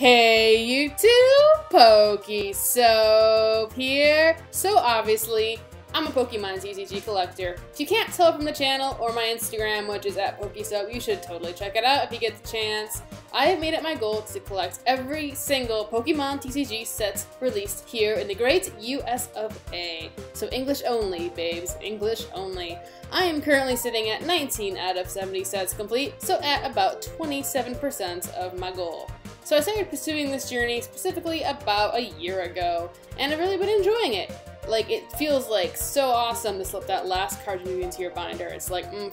Hey YouTube, PokeSoap here. So obviously, I'm a Pokemon TCG collector. If you can't tell from the channel or my Instagram, which is at PokeSoap, you should totally check it out if you get the chance. I have made it my goal to collect every single Pokemon TCG set released here in the great US of A. So English only, babes, English only. I am currently sitting at 19 out of 70 sets complete, so at about 27% of my goal. So I started pursuing this journey specifically about a year ago, and I've really been enjoying it. Like, it feels like so awesome to slip that last card you into your binder. It's like, mm,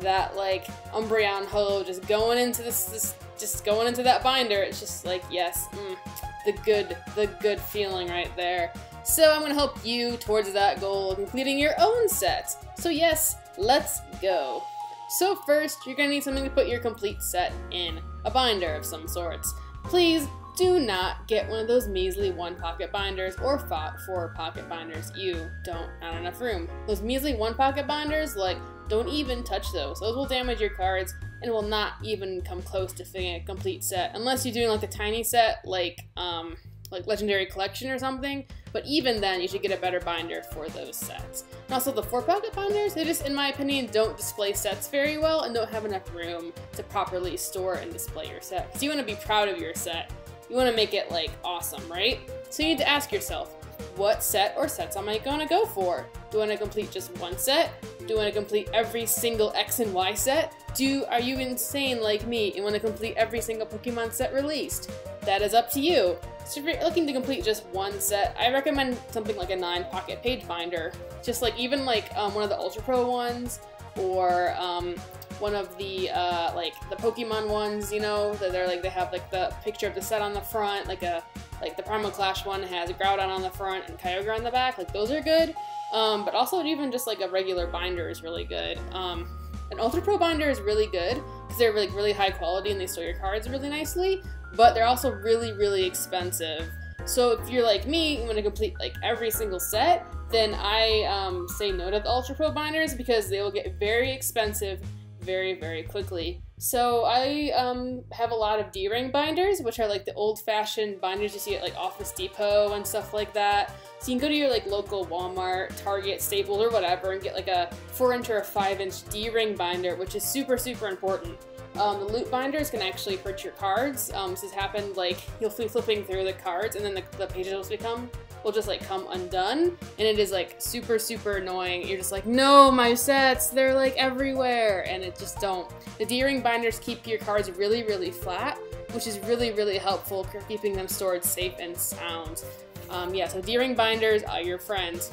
that like Umbreon Ho just going into this, this, just going into that binder. It's just like, yes, mm, the good, the good feeling right there. So I'm gonna help you towards that goal of completing your own set. So yes, let's go. So first, you're gonna need something to put your complete set in, a binder of some sorts. Please do not get one of those measly one pocket binders or four pocket binders. You don't have enough room. Those measly one pocket binders, like, don't even touch those. Those will damage your cards and will not even come close to fitting a complete set. Unless you're doing like a tiny set, like, um, like Legendary Collection or something, but even then you should get a better binder for those sets. And also the four pocket binders, they just, in my opinion, don't display sets very well and don't have enough room to properly store and display your set. Because you want to be proud of your set. You want to make it like awesome, right? So you need to ask yourself, what set or sets am I going to go for? Do I want to complete just one set? Do I want to complete every single X and Y set? Do Are you insane like me and want to complete every single Pokemon set released? That is up to you. So if you're looking to complete just one set, I recommend something like a 9 pocket page binder. Just like even like um, one of the Ultra Pro ones or um, one of the uh, like the Pokemon ones, you know, that they're like they have like the picture of the set on the front, like a like the Primal Clash one has Groudon on the front and Kyogre on the back. Like those are good. Um, but also even just like a regular binder is really good. Um, an Ultra Pro binder is really good because they're like really high quality and they store your cards really nicely but they're also really, really expensive. So if you're like me, you want to complete like every single set, then I um, say no to the Ultra Pro binders because they will get very expensive very, very quickly. So I um, have a lot of D-ring binders, which are like the old-fashioned binders you see at like Office Depot and stuff like that. So you can go to your like local Walmart, Target, Staples, or whatever, and get like a four-inch or a five-inch D-ring binder, which is super, super important. Um, the loot binders can actually hurt your cards. Um, this has happened, like, you'll be flipping through the cards and then the, the pages will become, will just, like, come undone. And it is, like, super, super annoying. You're just like, no, my sets, they're, like, everywhere. And it just don't. The D-ring binders keep your cards really, really flat, which is really, really helpful for keeping them stored safe and sound. Um, yeah, so D-ring binders are your friends.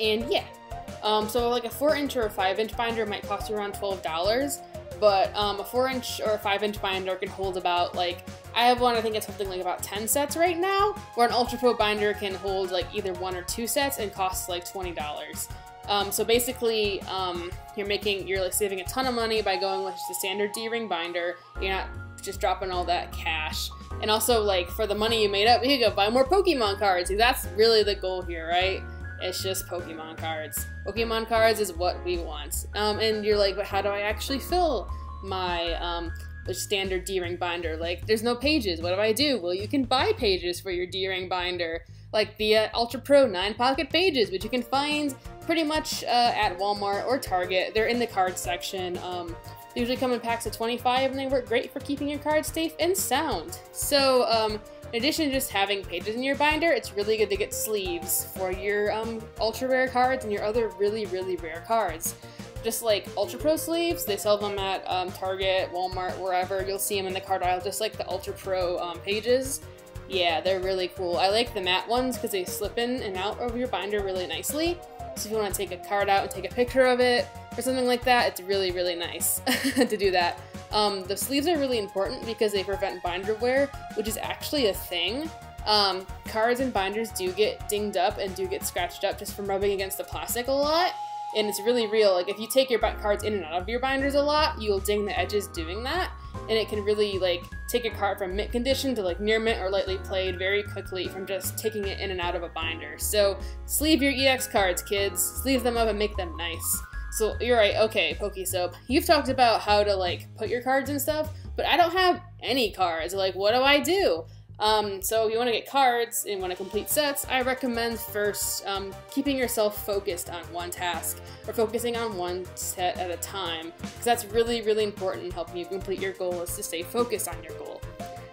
And yeah, um, so like a 4 inch or a 5 inch binder might cost you around $12 but um, a 4 inch or a 5 inch binder can hold about like I have one I think it's something like about 10 sets right now where an Ultra Pro binder can hold like either one or two sets and costs like $20 um, so basically um, you're making you're like saving a ton of money by going with the standard D-ring binder. You're not just dropping all that cash. And also like for the money you made up you can go buy more Pokemon cards. That's really the goal here right it's just Pokemon cards. Pokemon cards is what we want. Um, and you're like, but how do I actually fill my um, standard D-ring binder? Like, there's no pages. What do I do? Well, you can buy pages for your D-ring binder, like the uh, Ultra Pro 9 pocket pages, which you can find pretty much uh, at Walmart or Target. They're in the card section. Um, they usually come in packs of 25 and they work great for keeping your cards safe and sound. So, um, in addition to just having pages in your binder, it's really good to get sleeves for your um, ultra rare cards and your other really, really rare cards. Just like Ultra Pro sleeves, they sell them at um, Target, Walmart, wherever. You'll see them in the card aisle, just like the Ultra Pro um, pages. Yeah, they're really cool. I like the matte ones because they slip in and out of your binder really nicely. So if you want to take a card out and take a picture of it or something like that, it's really, really nice to do that. Um, the sleeves are really important because they prevent binder wear, which is actually a thing. Um, cards and binders do get dinged up and do get scratched up just from rubbing against the plastic a lot. And it's really real. Like if you take your cards in and out of your binders a lot, you'll ding the edges doing that. And it can really like take a card from mint condition to like near mint or lightly played very quickly from just taking it in and out of a binder. So sleeve your EX cards, kids. Sleeve them up and make them nice. So you're right, okay, PokeSoap. You've talked about how to like put your cards and stuff. but I don't have any cards. Like, what do I do? Um, so if you want to get cards and want to complete sets, I recommend first um, keeping yourself focused on one task or focusing on one set at a time because that's really, really important in helping you complete your goal is to stay focused on your goal.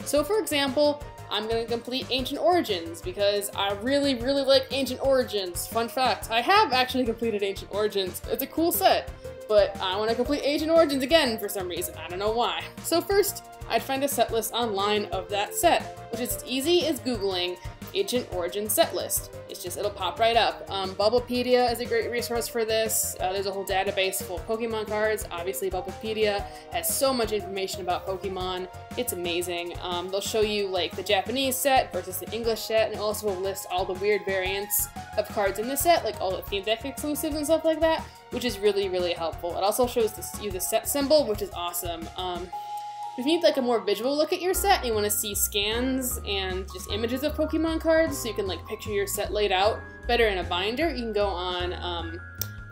So for example, I'm going to complete Ancient Origins because I really, really like Ancient Origins. Fun fact, I have actually completed Ancient Origins. It's a cool set, but I want to complete Ancient Origins again for some reason. I don't know why. So first, I'd find a set list online of that set, which is as easy as Googling Ancient Origin set list. It's just, it'll pop right up. Um, Bulbapedia is a great resource for this. Uh, there's a whole database full of Pokemon cards. Obviously, Bulbapedia has so much information about Pokemon. It's amazing. Um, they'll show you like the Japanese set versus the English set, and also will list all the weird variants of cards in the set, like all the theme deck exclusives and stuff like that, which is really, really helpful. It also shows you the set symbol, which is awesome. Um, if you need like a more visual look at your set and you want to see scans and just images of Pokemon cards so you can like picture your set laid out better in a binder, you can go on um,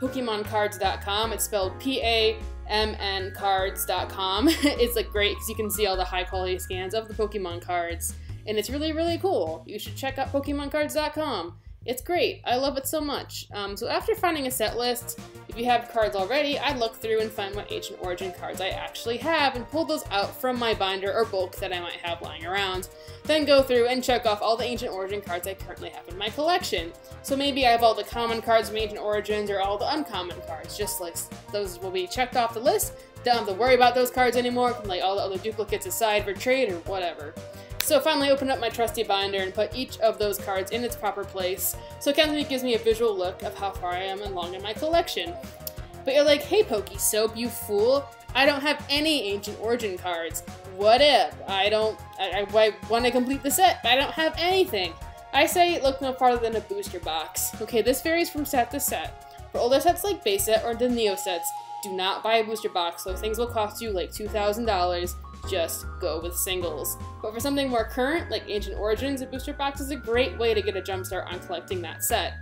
PokemonCards.com. It's spelled P-A-M-N cards.com. it's like great because you can see all the high quality scans of the Pokemon cards and it's really, really cool. You should check out PokemonCards.com. It's great. I love it so much. Um, so after finding a set list, if you have cards already, I look through and find what Ancient Origin cards I actually have and pull those out from my binder or bulk that I might have lying around. Then go through and check off all the Ancient Origin cards I currently have in my collection. So maybe I have all the common cards from Ancient Origins or all the uncommon cards, just like those will be checked off the list. Don't have to worry about those cards anymore, can lay all the other duplicates aside for trade or whatever. So finally I opened up my trusty binder and put each of those cards in its proper place, so it gives me a visual look of how far I am along in my collection. But you're like, hey PokeSoap, you fool, I don't have any Ancient Origin cards. What if? I don't, I, I, I want to complete the set, but I don't have anything. I say look no farther than a booster box. Okay, this varies from set to set. For older sets like base set or the Neo sets, do not buy a booster box, so things will cost you like $2,000 just go with singles. But for something more current, like Ancient Origins, a booster box is a great way to get a jumpstart on collecting that set.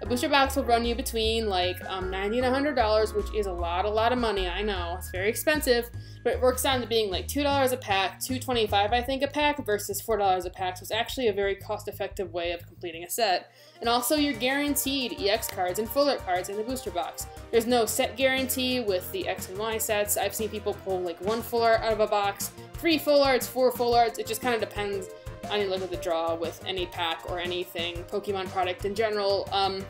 A booster box will run you between like um, 90 and $100, which is a lot, a lot of money, I know. It's very expensive, but it works down to being like $2 a pack, $2.25 I think a pack, versus $4 a pack, so it's actually a very cost-effective way of completing a set. And also, you're guaranteed EX cards and full art cards in the booster box. There's no set guarantee with the X and Y sets. I've seen people pull like one full art out of a box, three full arts, four full arts. It just kind of depends on your luck of the draw with any pack or anything Pokemon product in general. Um,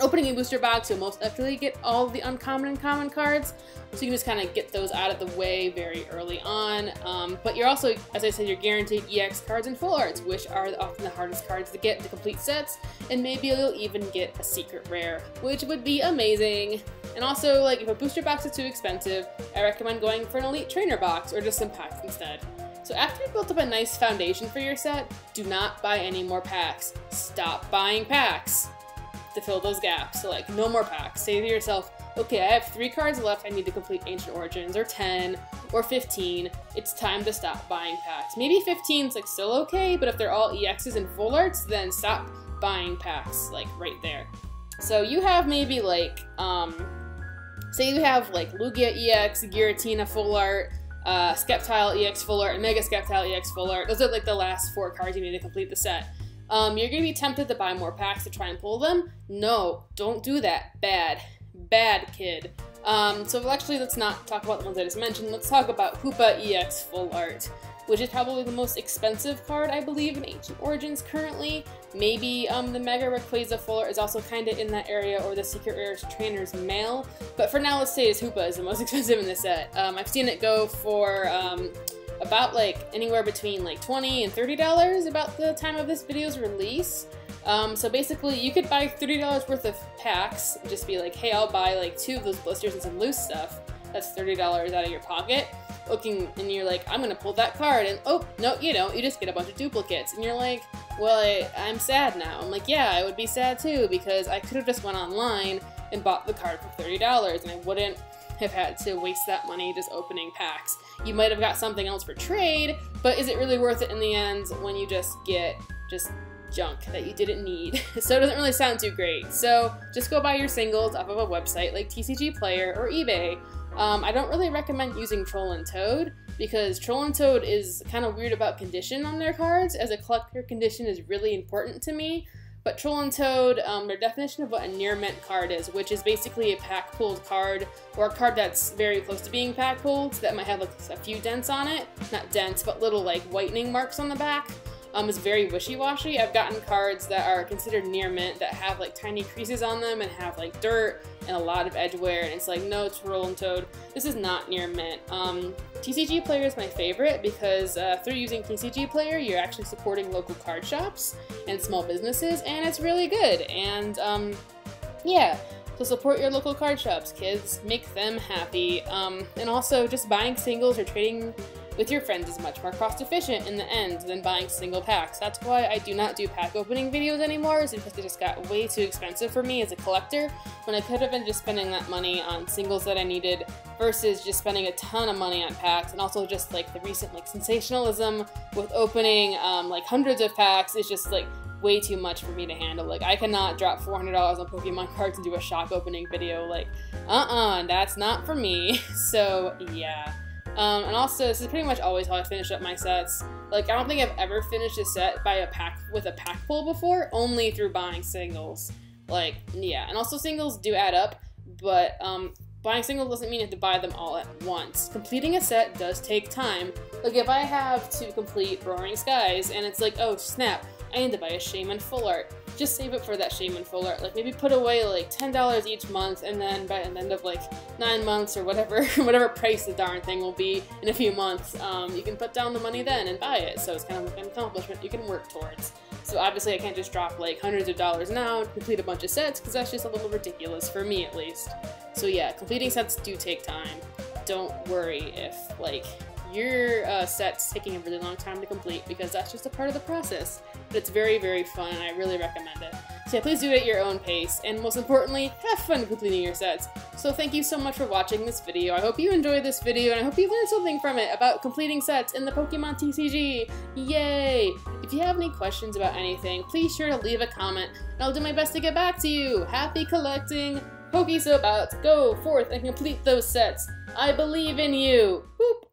opening a booster box, you'll most likely get all the uncommon and common cards, so you can just kind of get those out of the way very early on. Um, but you're also, as I said, you're guaranteed EX cards and full arts, which are often the hardest cards to get to complete sets, and maybe you'll even get a secret rare, which would be amazing. And also, like, if a booster box is too expensive, I recommend going for an Elite Trainer box or just some packs instead. So after you've built up a nice foundation for your set, do not buy any more packs. Stop buying packs to fill those gaps. So like, no more packs. Say to yourself, okay, I have three cards left, I need to complete Ancient Origins, or 10, or 15. It's time to stop buying packs. Maybe 15's like still okay, but if they're all EXs and full arts, then stop buying packs, like right there. So you have maybe like, um, say you have like Lugia EX, Giratina full art, uh, Sceptile EX full art, and Mega Sceptile EX full art. Those are like the last four cards you need to complete the set. Um, you're going to be tempted to buy more packs to try and pull them. No, don't do that. Bad. Bad, kid. Um, so actually, let's not talk about the ones I just mentioned. Let's talk about Hoopa EX Full Art, which is probably the most expensive card, I believe, in Ancient Origins currently. Maybe um, the Mega Rayquaza Full Art is also kind of in that area, or the Secret Rares Trainer's Mail. But for now, let's say it's Hoopa is the most expensive in the set. Um, I've seen it go for um, about like anywhere between like 20 and $30 about the time of this video's release. Um, so basically, you could buy $30 worth of packs, just be like, hey, I'll buy like two of those blisters and some loose stuff. That's $30 out of your pocket. Looking, and you're like, I'm gonna pull that card, and oh, no, you don't, you just get a bunch of duplicates. And you're like, well, I, I'm sad now. I'm like, yeah, I would be sad too, because I could have just went online and bought the card for $30, and I wouldn't have had to waste that money just opening packs. You might have got something else for trade, but is it really worth it in the end when you just get just junk that you didn't need? so it doesn't really sound too great. So just go buy your singles off of a website like TCG Player or eBay. Um, I don't really recommend using Troll and Toad because Troll and Toad is kind of weird about condition on their cards. As a collector, condition is really important to me. But Troll and Toad, um, their definition of what a near mint card is, which is basically a pack pulled card, or a card that's very close to being pack pulled, that might have like a few dents on it. Not dents, but little like whitening marks on the back um, is very wishy-washy. I've gotten cards that are considered near mint that have like tiny creases on them and have like dirt and a lot of edge wear, and it's like, no, it's Troll and Toad. This is not near mint. Um, TCG Player is my favorite because uh, through using TCG Player, you're actually supporting local card shops and small businesses, and it's really good. And um, yeah, so support your local card shops, kids. Make them happy. Um, and also, just buying singles or trading with your friends is much more cost efficient in the end than buying single packs. That's why I do not do pack opening videos anymore, is because they just got way too expensive for me as a collector, when I could have been just spending that money on singles that I needed versus just spending a ton of money on packs, and also just like the recent like sensationalism with opening um, like hundreds of packs is just like way too much for me to handle. Like, I cannot drop $400 on Pokemon cards and do a shock opening video. Like, uh-uh, that's not for me. So, yeah. Um, and also, this is pretty much always how I finish up my sets. Like, I don't think I've ever finished a set by a pack with a pack pull before, only through buying singles. Like, yeah. And also, singles do add up, but um, buying singles doesn't mean you have to buy them all at once. Completing a set does take time. Like, if I have to complete Roaring Skies, and it's like, oh, snap, I need to buy a Shaymin Full Art just save it for that Shaymin Full Art. Like maybe put away like ten dollars each month, and then by the end of like nine months or whatever, whatever price the darn thing will be in a few months, um, you can put down the money then and buy it. So it's kind of like an accomplishment you can work towards. So obviously I can't just drop like hundreds of dollars now to complete a bunch of sets because that's just a little ridiculous for me at least. So yeah, completing sets do take time. Don't worry if like your uh, set's taking a really long time to complete because that's just a part of the process. But it's very, very fun and I really recommend it. So yeah, please do it at your own pace, and most importantly, have fun completing your sets. So thank you so much for watching this video. I hope you enjoyed this video, and I hope you learned something from it about completing sets in the Pokemon TCG. Yay! If you have any questions about anything, please sure to leave a comment, and I'll do my best to get back to you. Happy collecting! PokeSoapouts, go forth and complete those sets. I believe in you! Boop!